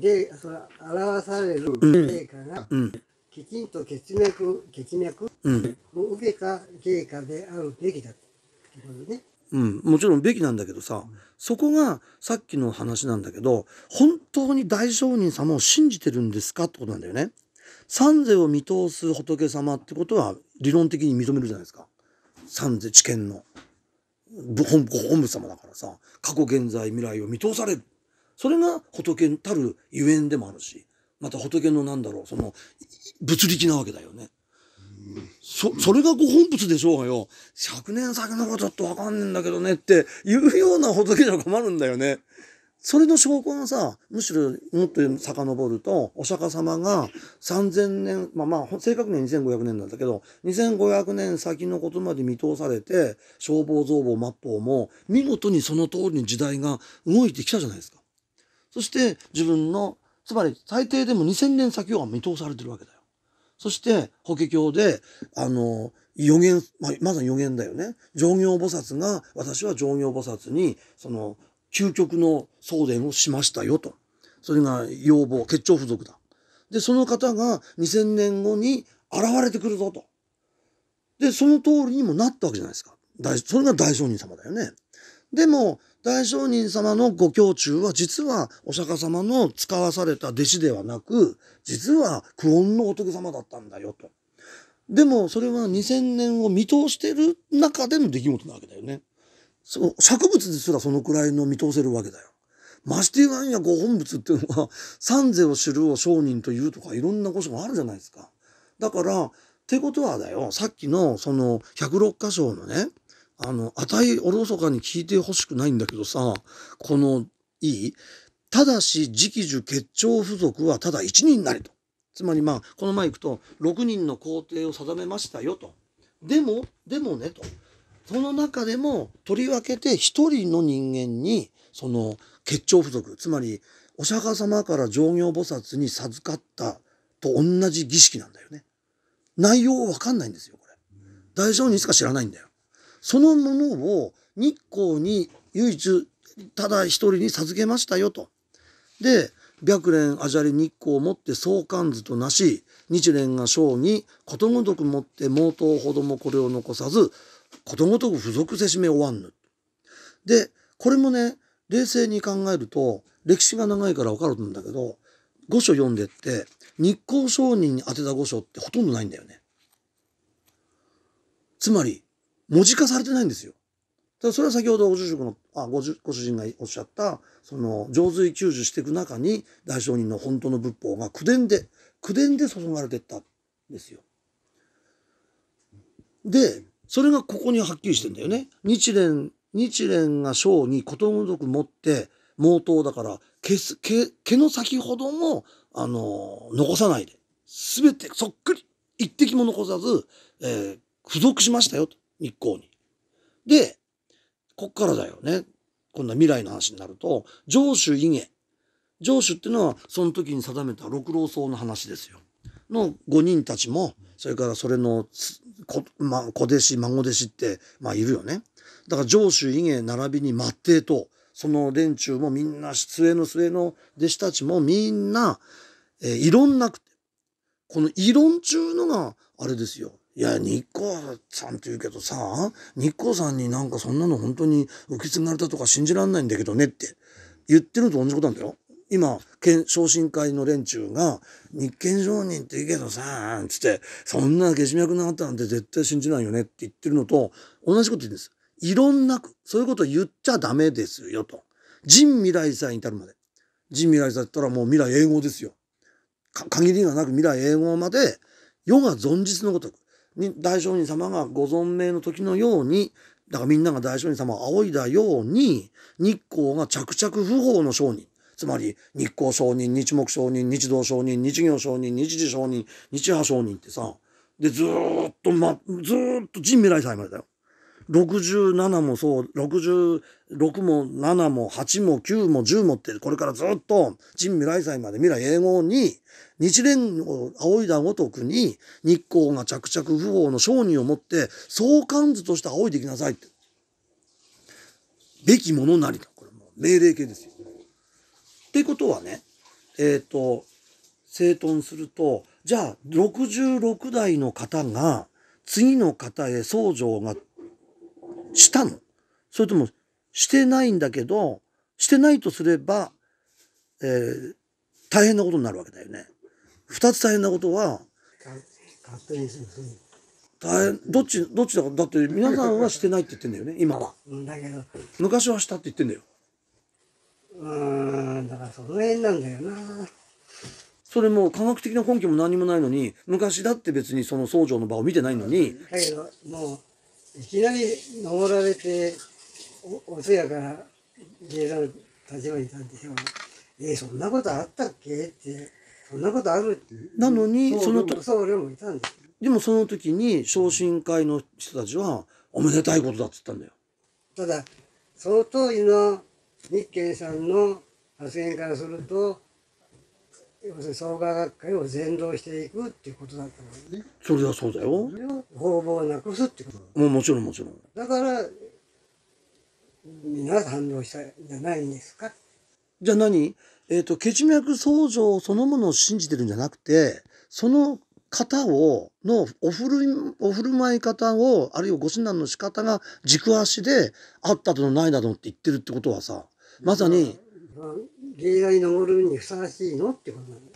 芸その表される芸家が、うんきちんと血脈血脈うんを受けた芸家であるべきだってことね。うん、もちろんべきなんだけどさ、そこがさっきの話なんだけど本当に大聖人様を信じてるんですかってことなんだよね。三世を見通す仏様ってことは理論的に認めるじゃないですか。三世知見のご本ご本部様だからさ過去現在未来を見通されるそれが仏たるゆえんでもあるしまた仏のなんだろうその物力なわけだよね。そ、それがご本物でしょうがよ。100年先のことちょっとわかんねえんだけどねっていうような仏じゃ困るんだよね。それの証拠がさ、むしろもっと遡ると、お釈迦様が3000年、まあまあ、正確には2500年なんだけど、2500年先のことまで見通されて、消防造法末法も、見事にその通りに時代が動いてきたじゃないですか。そして自分の、つまり最低でも2000年先は見通されてるわけだよ。そして、法華経で、あの、予言、まあ、まさに予言だよね。上行菩薩が、私は上行菩薩に、その、究極の送電をしましたよと。それが要望、結腸付属だ。で、その方が2000年後に現れてくるぞと。で、その通りにもなったわけじゃないですか。大それが大聖人様だよね。でも、大聖人様のご胸中は実はお釈迦様の使わされた弟子ではなく、実は久遠の仏様だったんだよと。でもそれは2000年を見通してる中での出来事なわけだよね。そう植物ですらそのくらいの見通せるわけだよ。ましてやんやご本物っていうのは三世を知るを商人というとかいろんなことがあるじゃないですか。だからってことはだよさっきのその106箇所のねあの値おろそかに聞いてほしくないんだけどさこのいい？ただし直樹結腸付属はただ1人なりと。つまりまあこの前行くと6人の工程を定めましたよと。でもでもねと。その中でも取り分けて一人の人間にその結腸付属つまりお釈迦様から上行菩薩に授かったと同じ儀式なんだよね。内容は分かんないんですよこれ。大聖人しか知らないんだよ。そのものを日光に唯一ただ一人に授けましたよと。で白蓮アジャリ日光をもって相関図となし日蓮が章にことごとくもって毛頭ほどもこれを残さずことごとく付属せしめ終わんぬ。でこれもね冷静に考えると歴史が長いから分かるんだけど御書読んでって日光商人に当てた御書ってほとんどないんだよね。つまり文字化されてないんですよ。ただそれは先ほどご主人のあご主ご主人がおっしゃったその上髄救助していく中に大聖人の本当の仏法が口伝で口伝で注がれてったんですよ。でそれがここにはっきりしてんだよね。日蓮日蓮が章にことごとく持って毛頭だから毛す毛毛の先ほどもあの残さないで全てそっくり一滴も残さず、えー付属しましたよと日光に。でこっからだよね今度は未来の話になると上主異下上主っていうのはその時に定めた六老僧の話ですよ。の5人たちもそれからそれのこ、ま、子弟子孫弟子って、まあ、いるよね。だから上主異下並びに末帝とその連中もみんな末の末の弟子たちもみんな、えー異論なくてこの異論中のがあれですよ。いや日光さんって言うけどさ日光さんになんかそんなの本当に受け継がれたとか信じらんないんだけどねって言ってると同じことなんだよ。今昇進会の連中が「日憲商人って言うけどさ」つって「そんな下地脈なかったなんて絶対信じないよね」って言ってるのと同じこと言うんです。いろんなそういうこと言っちゃダメですよと。人未来さえ至るまで。人未来さえったらもう未来永劫ですよ。限りがなく未来永劫まで世が存実のごとくに大聖人様がご存命の時のようにだからみんなが大聖人様を仰いだように日光が着々不法の商人つまり日光商人日木商人日道商人日行商人日時商人日派商人ってさでずっと、ま、ずっと人未来祭までだよ。67もそう66も7も8も9も10もってこれからずっと人未来祭まで未来永劫に日蓮を仰いだごとくに日光が着々不法の商人をもって相関図として仰いでいきなさいって。べきものなりとこれも命令形ですよ。ってことはねえっ、と整頓するとじゃあ66代の方が次の方へ僧正がしたの。それともしてないんだけどしてないとすれば、えー大変なことになるわけだよね。二つ大変なことは大変どっちどっちだ？かだって皆さんはしてないって言ってんだよね今は。うんだけど昔はしたって言ってんだよ。うーんだからその辺なんだよな。それも科学的な根拠も何もないのに昔だって別にその僧正の場を見てないのにだけどもういきなり登られておお通夜から芸座の立場に立ってえーそんなことあったっけってそんなことあるってなのにそのと僧侶もいたんですよでもその時に昇進会の人たちはおめでたいことだっつったんだよ。ただその当時の日賢さんの発言からすると要するに創価学会を全道していくっていうことだったもんね。それはそうだよ。それを方々をなくすってこと。もうもちろんもちろん。だからみんな反応したんじゃないんですか？じゃあ何？えっ、と血脈僧正そのものを信じてるんじゃなくてその方をのおふるお振る舞い方をあるいはご指南の仕方が軸足であったとのないなどって言ってるってことはさまさに芸大に登るにふさわしいのってことなんですね。